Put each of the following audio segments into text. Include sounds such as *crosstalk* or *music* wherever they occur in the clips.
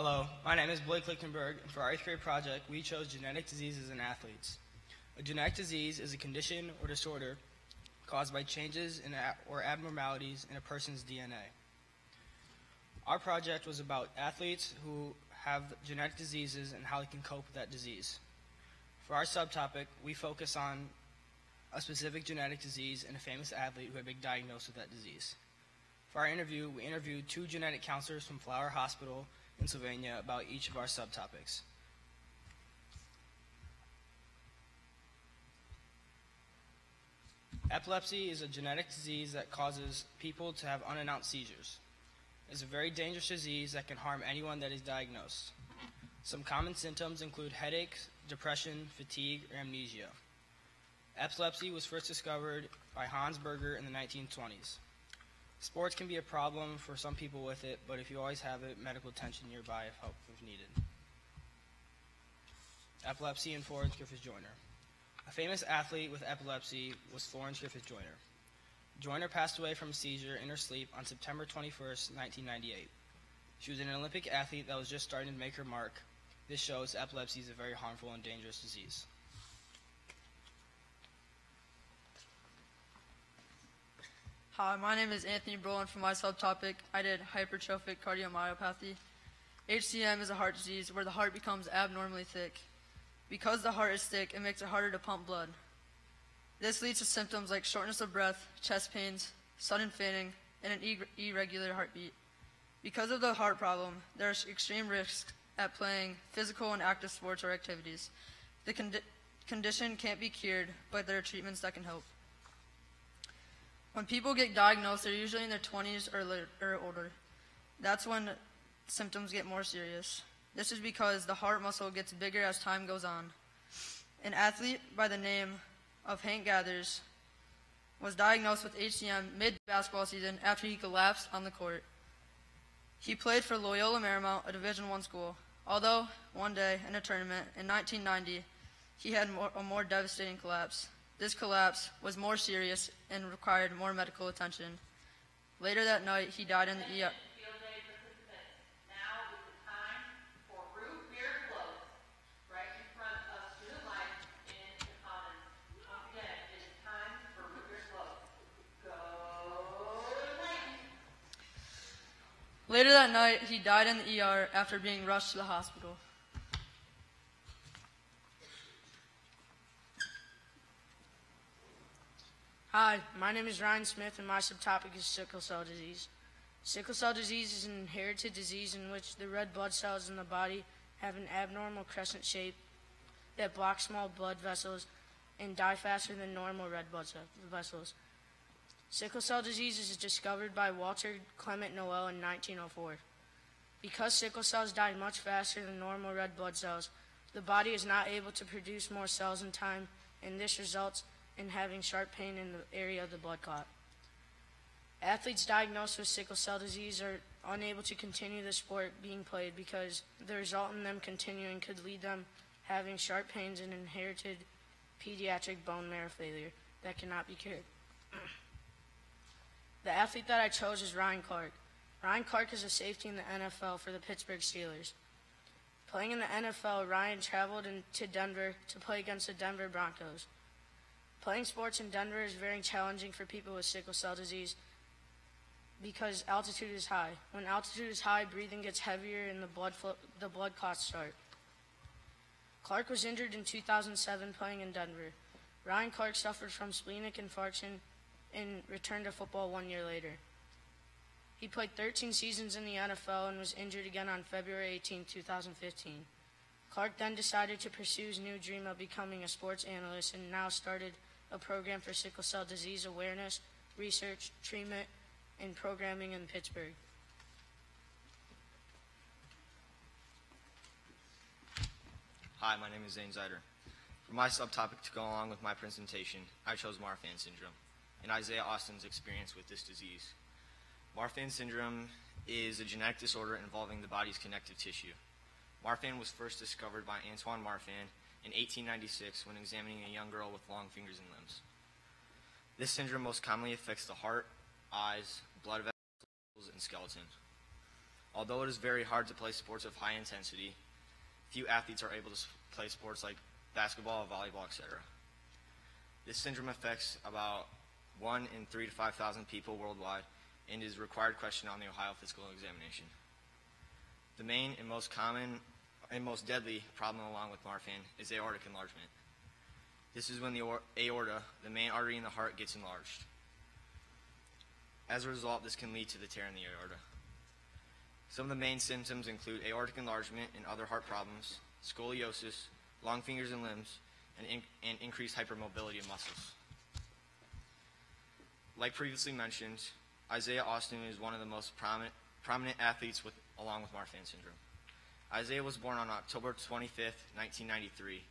Hello, my name is Blake Lichtenberg, and for our eighth grade project, we chose genetic diseases in athletes. A genetic disease is a condition or disorder caused by changes in or abnormalities in a person's DNA. Our project was about athletes who have genetic diseases and how they can cope with that disease. For our subtopic, we focus on a specific genetic disease and a famous athlete who had been diagnosed with that disease. For our interview, we interviewed two genetic counselors from Flower Hospital in Sylvania about each of our subtopics. Epilepsy is a genetic disease that causes people to have unannounced seizures. It's a very dangerous disease that can harm anyone that is diagnosed. Some common symptoms include headaches, depression, fatigue, or amnesia. Epilepsy was first discovered by Hans Berger in the 1920s. Sports can be a problem for some people with it, but if you always have it, medical attention nearby if help is needed. Epilepsy and Florence Griffith Joyner. A famous athlete with epilepsy was Florence Griffith Joyner. Joyner passed away from a seizure in her sleep on September 21st, 1998. She was an Olympic athlete that was just starting to make her mark. This shows epilepsy is a very harmful and dangerous disease. Hi, my name is Anthony Brolin. For my subtopic, I did hypertrophic cardiomyopathy. HCM is a heart disease where the heart becomes abnormally thick. Because the heart is thick, it makes it harder to pump blood. This leads to symptoms like shortness of breath, chest pains, sudden fainting, and an irregular heartbeat. Because of the heart problem, there are extreme risks at playing physical and active sports or activities. The condi- condition can't be cured, but there are treatments that can help. When people get diagnosed, they're usually in their 20s or, or older. That's when symptoms get more serious. This is because the heart muscle gets bigger as time goes on. An athlete by the name of Hank Gathers was diagnosed with HCM mid basketball season after he collapsed on the court. He played for Loyola Marymount, a Division One school. Although one day in a tournament in 1990, he had more, a more devastating collapse. This collapse was more serious and required more medical attention. Later that night, he died in the ER. Later that night, he died in the ER after being rushed to the hospital. Hi, my name is Ryan Smith, and my subtopic is sickle cell disease. Sickle cell disease is an inherited disease in which the red blood cells in the body have an abnormal crescent shape that blocks small blood vessels and die faster than normal red blood vessels. Sickle cell disease is discovered by Walter Clement Noel in 1904. Because sickle cells die much faster than normal red blood cells, the body is not able to produce more cells in time, and this results in having sharp pain in the area of the blood clot. Athletes diagnosed with sickle cell disease are unable to continue the sport being played because the result in them continuing could lead them having sharp pains and inherited pediatric bone marrow failure that cannot be cured. *clears throat* the athlete that I chose is Ryan Clark. Ryan Clark is a safety in the NFL for the Pittsburgh Steelers. Playing in the NFL, Ryan traveled in, to Denver to play against the Denver Broncos. Playing sports in Denver is very challenging for people with sickle cell disease because altitude is high. When altitude is high, breathing gets heavier and the blood flow, the blood clots start. Clark was injured in 2007 playing in Denver. Ryan Clark suffered from splenic infarction and returned to football one year later. He played 13 seasons in the NFL and was injured again on February 18, 2015. Clark then decided to pursue his new dream of becoming a sports analyst and now started a program for sickle cell disease awareness, research, treatment, and programming in Pittsburgh. Hi, my name is Zane Zider. For my subtopic to go along with my presentation, I chose Marfan syndrome and Isaiah Austin's experience with this disease. Marfan syndrome is a genetic disorder involving the body's connective tissue. Marfan was first discovered by Antoine Marfan in 1896 when examining a young girl with long fingers and limbs. This syndrome most commonly affects the heart, eyes, blood vessels, and skeleton. Although it is very hard to play sports of high intensity, few athletes are able to play sports like basketball, volleyball, etc. This syndrome affects about 1 in 3 to 5,000 people worldwide and is required question on the Ohio Physical Examination. The main and most common and most deadly problem along with Marfan is aortic enlargement. This is when the aorta, the main artery in the heart, gets enlarged. As a result, this can lead to the tear in the aorta. Some of the main symptoms include aortic enlargement and other heart problems, scoliosis, long fingers and limbs, and, in- and increased hypermobility of muscles. Like previously mentioned, Isaiah Austin is one of the most prominent, prominent athletes with, along with Marfan syndrome. Isaiah was born on October 25th, 1993.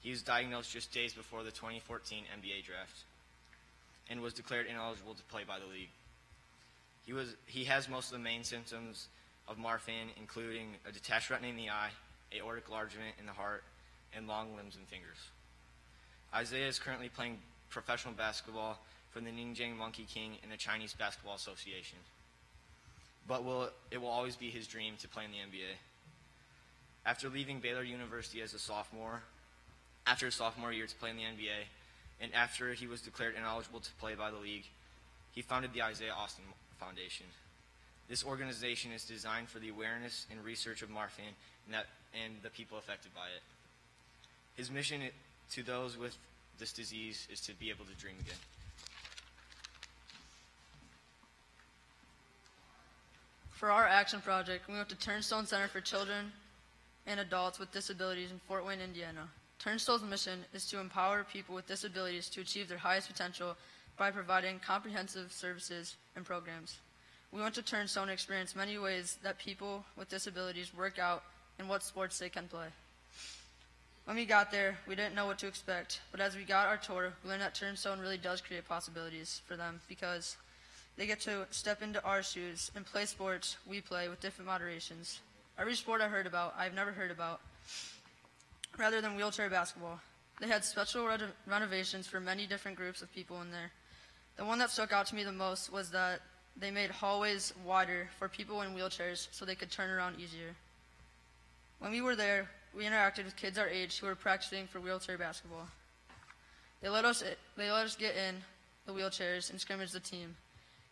He was diagnosed just days before the 2014 NBA draft and was declared ineligible to play by the league. He, was, he has most of the main symptoms of Marfan, including a detached retina in the eye, aortic enlargement in the heart, and long limbs and fingers. Isaiah is currently playing professional basketball for the Nanjing Monkey King in the Chinese Basketball Association. But will, it will always be his dream to play in the NBA. After leaving Baylor University as a sophomore, after his sophomore year to play in the NBA, and after he was declared ineligible to play by the league, he founded the Isaiah Austin Foundation. This organization is designed for the awareness and research of Marfan and, that, and the people affected by it. His mission to those with this disease is to be able to dream again. For our action project, we went to Turnstone Center for Children and Adults with Disabilities in Fort Wayne, Indiana. Turnstone's mission is to empower people with disabilities to achieve their highest potential by providing comprehensive services and programs. We went to Turnstone and experienced many ways that people with disabilities work out and what sports they can play. When we got there, we didn't know what to expect, but as we got our tour, we learned that Turnstone really does create possibilities for them because they get to step into our shoes and play sports we play with different moderations. Every sport I heard about, I've never heard about, rather than wheelchair basketball. They had special re- renovations for many different groups of people in there. The one that stuck out to me the most was that they made hallways wider for people in wheelchairs so they could turn around easier. When we were there, we interacted with kids our age who were practicing for wheelchair basketball. They let us they let us get in the wheelchairs and scrimmage the team.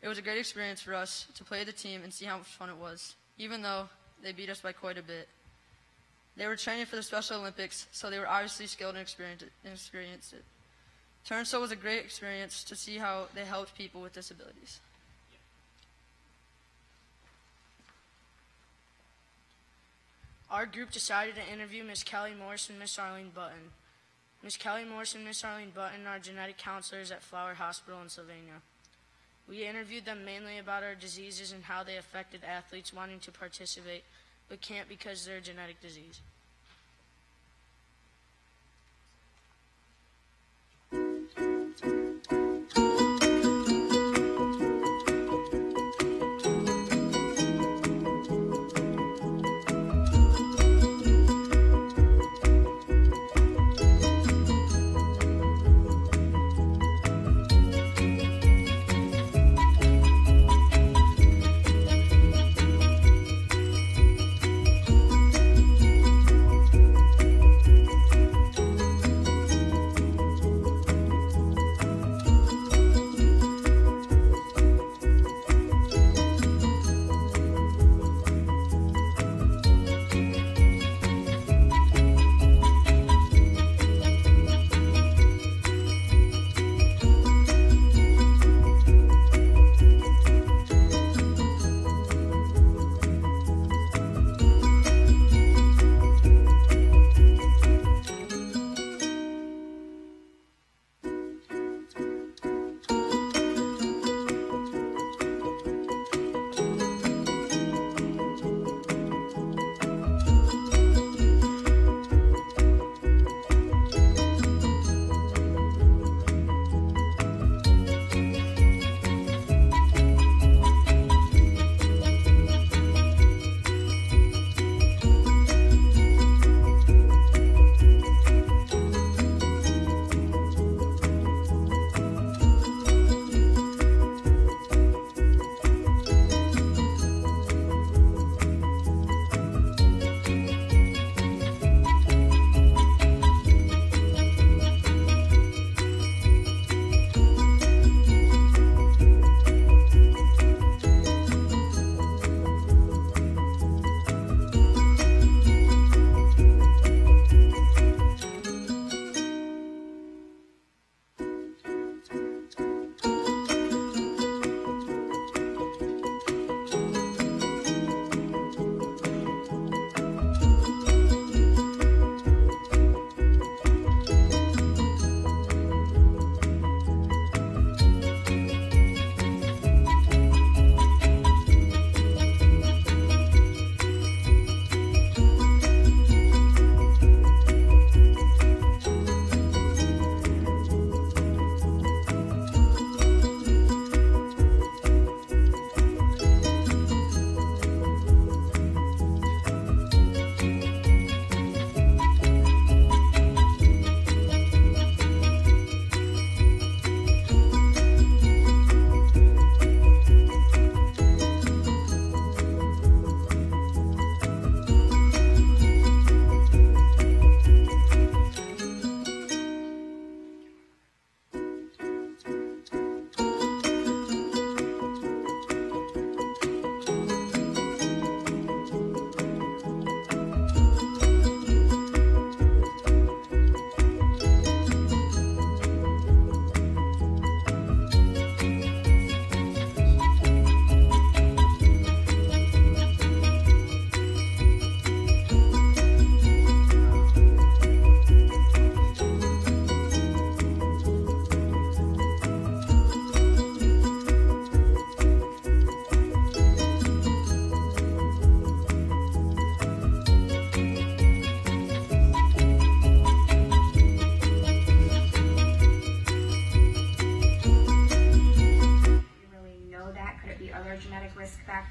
It was a great experience for us to play the team and see how much fun it was, even though they beat us by quite a bit. They were training for the Special Olympics, so they were obviously skilled and experienced, it. Turnstone was a great experience to see how they helped people with disabilities. Our group decided to interview Miss Kelly Morris and Miss Arlene Button. Miss Kelly Morris and Miss Arlene Button are genetic counselors at Flower Hospital in Sylvania. We interviewed them mainly about our diseases and how they affected athletes wanting to participate but can't because of their genetic disease.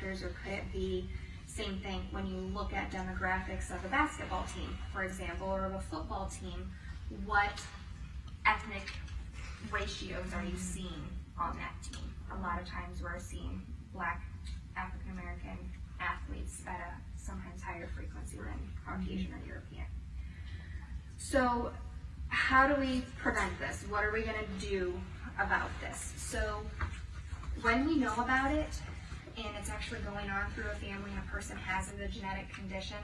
Factors, or could it be same thing when you look at demographics of a basketball team, for example, or of a football team? What ethnic ratios are you seeing on that team? A lot of times we're seeing black African American athletes at a sometimes higher frequency than Caucasian or European. So, how do we prevent this? What are we going to do about this? So, when we know about it and it's actually going on through a family and a person has a genetic condition,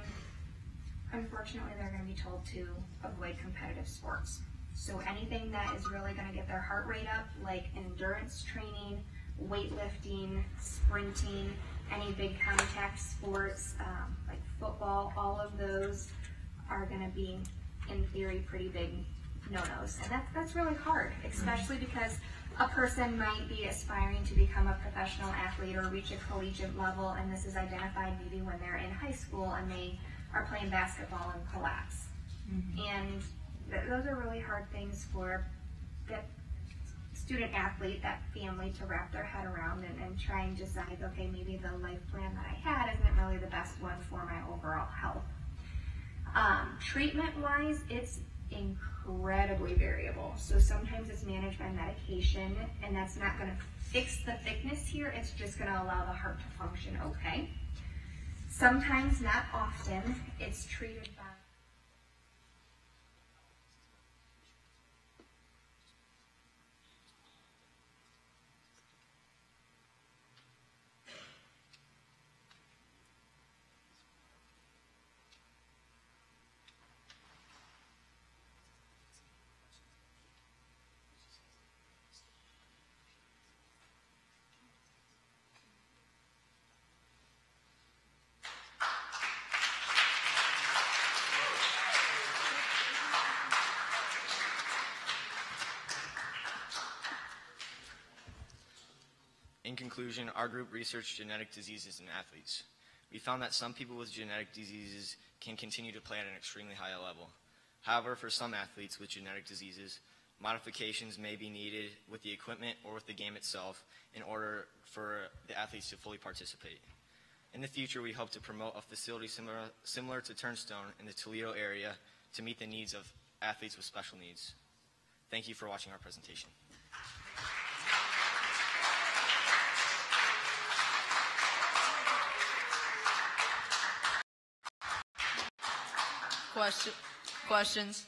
unfortunately, they're going to be told to avoid competitive sports. So, anything that is really going to get their heart rate up, like endurance training, weightlifting, sprinting, any big contact sports, um, like football, all of those are going to be, in theory, pretty big no-nos. And that's, that's really hard, especially because a person might be aspiring to become a professional athlete or reach a collegiate level, and this is identified maybe when they're in high school and they are playing basketball and collapse. And th- those are really hard things for that student athlete, that family to wrap their head around and, and try and decide, okay, maybe the life plan that I had isn't really the best one for my overall health. Um, treatment wise, it's incredibly variable. So sometimes it's managed by medication, and that's not going to fix the thickness here, it's just going to allow the heart to function okay. Sometimes, not often, it's treated by In conclusion, our group researched genetic diseases in athletes. We found that some people with genetic diseases can continue to play at an extremely high level. However, for some athletes with genetic diseases, modifications may be needed with the equipment or with the game itself in order for the athletes to fully participate. In the future, we hope to promote a facility similar, similar to Turnstone in the Toledo area to meet the needs of athletes with special needs. Thank you for watching our presentation. Question, questions?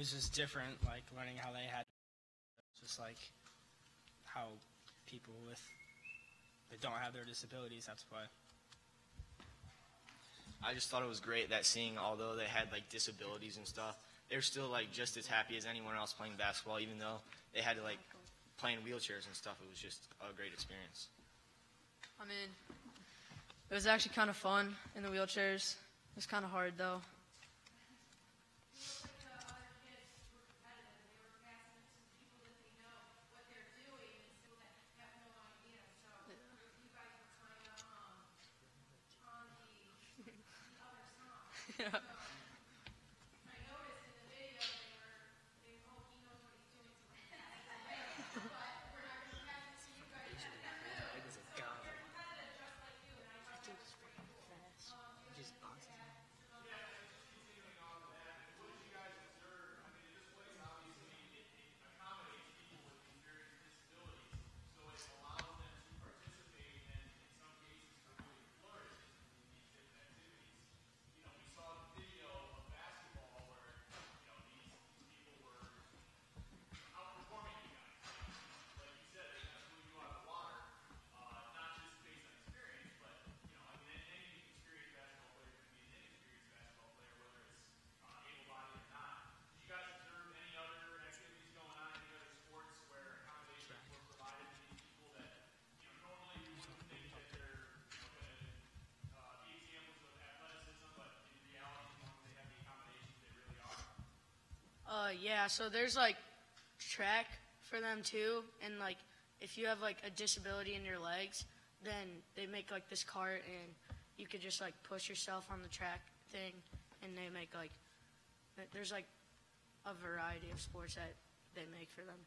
Was just different, like learning how they had, just like how people with that don't have their disabilities have to play. I just thought it was great that seeing, although they had like disabilities and stuff, they were still like just as happy as anyone else playing basketball, even though they had to like play in wheelchairs and stuff. It was just a great experience. I mean, it was actually kind of fun in the wheelchairs. It was kind of hard though. Yeah. Yeah. So there's like track for them too, and like if you have like a disability in your legs, then they make like this cart, and you could just like push yourself on the track thing, and they make like there's like a variety of sports that they make for them.